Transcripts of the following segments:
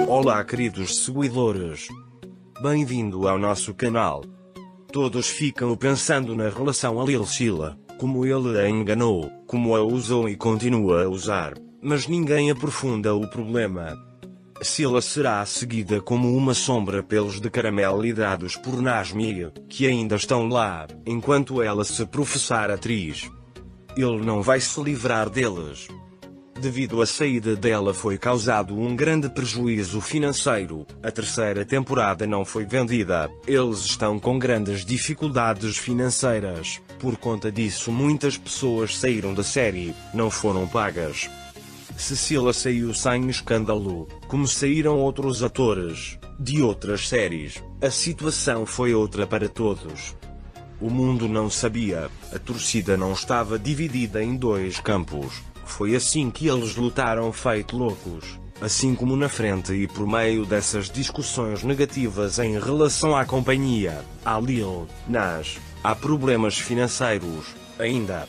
Olá queridos seguidores. Bem-vindo ao nosso canal. Todos ficam pensando na relação a Lil Sheila, como ele a enganou, como a usou e continua a usar, mas ninguém aprofunda o problema. Sila será seguida como uma sombra pelos de caramelo liderados por Nasmi, que ainda estão lá, enquanto ela se professar atriz. Ele não vai se livrar deles. Devido à saída dela foi causado um grande prejuízo financeiro, a terceira temporada não foi vendida, eles estão com grandes dificuldades financeiras, por conta disso muitas pessoas saíram da série, não foram pagas. Cecília saiu sem escândalo, como saíram outros atores, de outras séries, a situação foi outra para todos. O mundo não sabia, a torcida não estava dividida em dois campos, foi assim que eles lutaram feito loucos, assim como na frente e por meio dessas discussões negativas em relação à companhia, à Lil Nas, há problemas financeiros, ainda.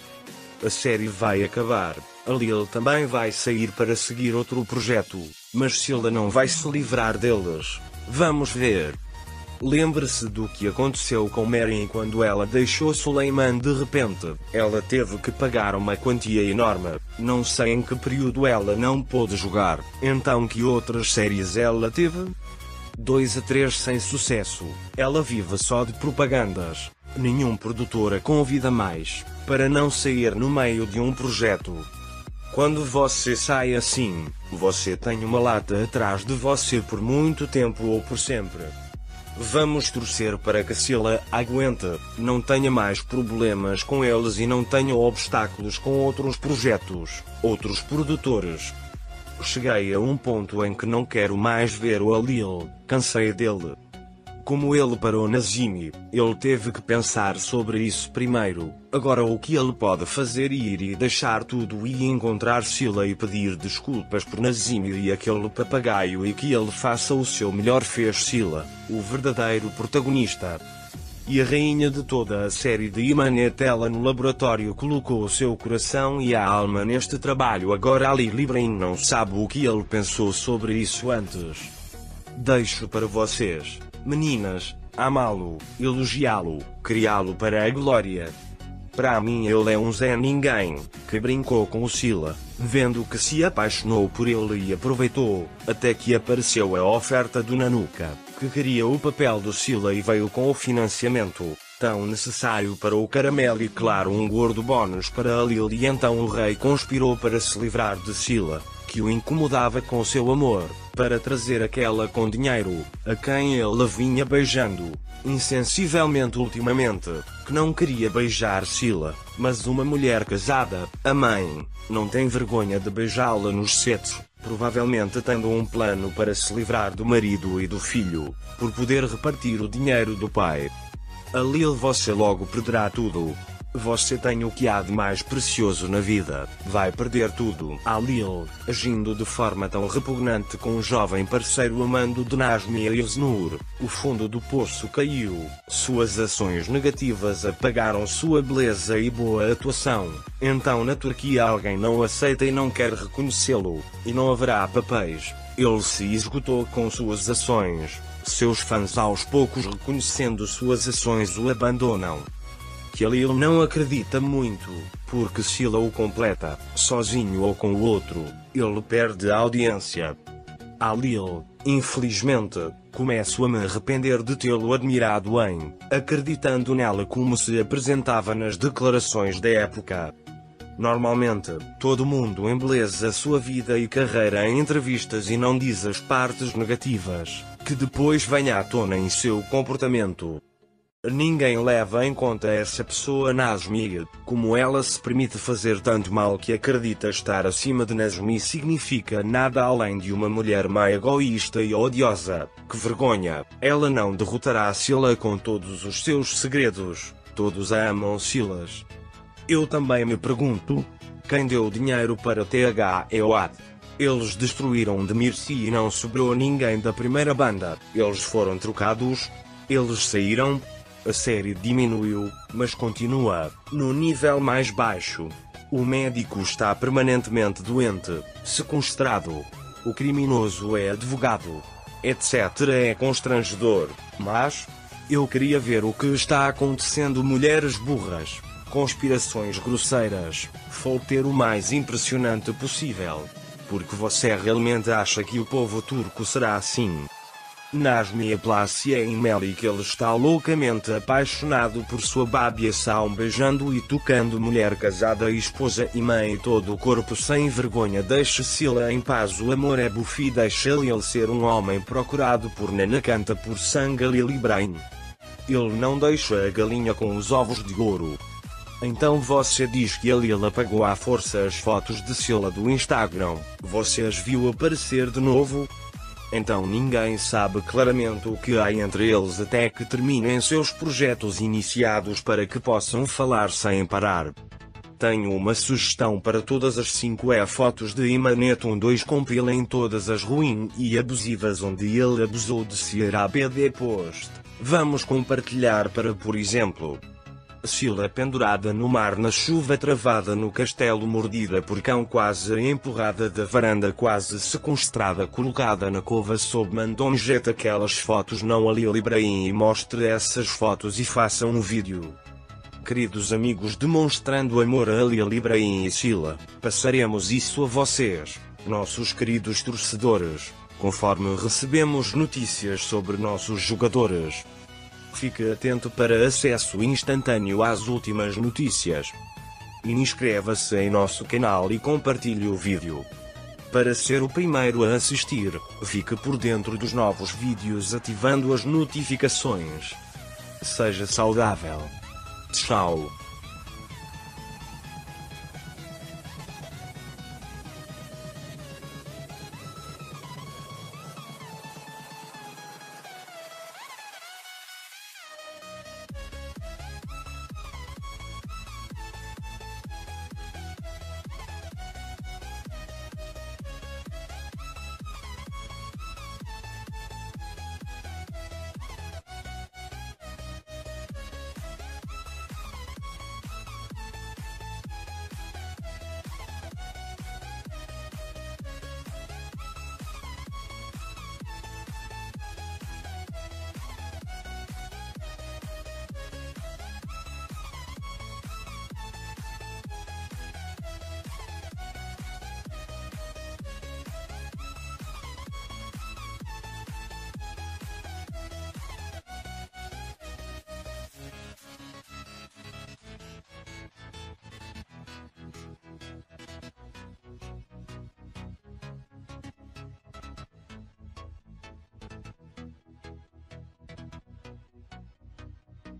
A série vai acabar. A Lil também vai sair para seguir outro projeto, mas Silda não vai se livrar deles. Vamos ver. Lembre-se do que aconteceu com Marion quando ela deixou Suleiman de repente. Ela teve que pagar uma quantia enorme. Não sei em que período ela não pôde jogar. Então que outras séries ela teve? 2 a 3 sem sucesso. Ela vive só de propagandas. Nenhum produtor a convida mais, para não sair no meio de um projeto. Quando você sai assim, você tem uma lata atrás de você por muito tempo ou por sempre. Vamos torcer para que Sila aguente, não tenha mais problemas com eles e não tenha obstáculos com outros projetos, outros produtores. Cheguei a um ponto em que não quero mais ver o Alil, cansei dele. Como ele parou na Zimi, ele teve que pensar sobre isso primeiro. Agora o que ele pode fazer é ir e deixar tudo e encontrar Sila e pedir desculpas por Nazimi e aquele papagaio e que ele faça o seu melhor fez Sila, o verdadeiro protagonista. E a rainha de toda a série de Imanetela no laboratório colocou o seu coração e a alma neste trabalho. Agora Ali Libren não sabe o que ele pensou sobre isso antes. Deixo para vocês. Meninas, amá-lo, elogiá-lo, criá-lo para a glória. Para mim ele é um Zé Ninguém, que brincou com o Sila, vendo que se apaixonou por ele e aproveitou, até que apareceu a oferta do Nanuka, que queria o papel do Sila e veio com o financiamento, tão necessário para o caramelo e claro um gordo bônus para a Lil e então o rei conspirou para se livrar de Sila, que o incomodava com seu amor para trazer aquela com dinheiro, a quem ele vinha beijando, insensivelmente ultimamente, que não queria beijar Sila, mas uma mulher casada, a mãe, não tem vergonha de beijá-la nos setos, provavelmente tendo um plano para se livrar do marido e do filho, por poder repartir o dinheiro do pai. Ali você logo perderá tudo, você tem o que há de mais precioso na vida, vai perder tudo. Alil, agindo de forma tão repugnante com um jovem parceiro amando de Nasmi e Znur, o fundo do poço caiu, suas ações negativas apagaram sua beleza e boa atuação. Então na Turquia alguém não aceita e não quer reconhecê-lo, e não haverá papéis. Ele se esgotou com suas ações. Seus fãs aos poucos reconhecendo suas ações o abandonam que ele não acredita muito, porque se ele o completa, sozinho ou com o outro, ele perde a audiência. Alil, infelizmente, começo a me arrepender de tê-lo admirado em, acreditando nela como se apresentava nas declarações da época. Normalmente, todo mundo embeleza sua vida e carreira em entrevistas e não diz as partes negativas, que depois vêm à tona em seu comportamento. Ninguém leva em conta essa pessoa Nasmi, como ela se permite fazer tanto mal que acredita estar acima de Nasmi significa nada além de uma mulher má egoísta e odiosa. Que vergonha! Ela não derrotará Sila com todos os seus segredos. Todos a amam Silas. Eu também me pergunto: quem deu dinheiro para TH? Eles destruíram Demirci e não sobrou ninguém da primeira banda. Eles foram trocados. Eles saíram, a série diminuiu, mas continua no nível mais baixo. O médico está permanentemente doente, sequestrado. O criminoso é advogado. Etc. é constrangedor, mas. Eu queria ver o que está acontecendo, mulheres burras, conspirações grosseiras. Vou ter o mais impressionante possível. Porque você realmente acha que o povo turco será assim? Nasmia Plácia em Melik ele está loucamente apaixonado por sua Bábia São beijando e tocando mulher casada esposa e mãe todo o corpo sem vergonha deixe Sila em paz o amor é bufi deixa-lhe ele ser um homem procurado por Nana canta por Lil Ibrahim. Ele não deixa a galinha com os ovos de ouro. Então você diz que ele, ele apagou à força as fotos de Sila do Instagram, você as viu aparecer de novo? Então ninguém sabe claramente o que há entre eles até que terminem seus projetos iniciados para que possam falar sem parar. Tenho uma sugestão para todas as 5 é fotos de Imanet 12 compilem todas as ruins e abusivas onde ele abusou de a BD Post. Vamos compartilhar para por exemplo, Sila pendurada no mar na chuva travada no castelo mordida por cão quase empurrada da varanda quase sequestrada colocada na cova sob mandonjeta aquelas fotos não ali Ibrahim e mostre essas fotos e faça um vídeo. Queridos amigos demonstrando amor a Ali Ibrahim e Sila, passaremos isso a vocês, nossos queridos torcedores, conforme recebemos notícias sobre nossos jogadores. Fique atento para acesso instantâneo às últimas notícias. Inscreva-se em nosso canal e compartilhe o vídeo. Para ser o primeiro a assistir, fique por dentro dos novos vídeos ativando as notificações. Seja saudável. Tchau.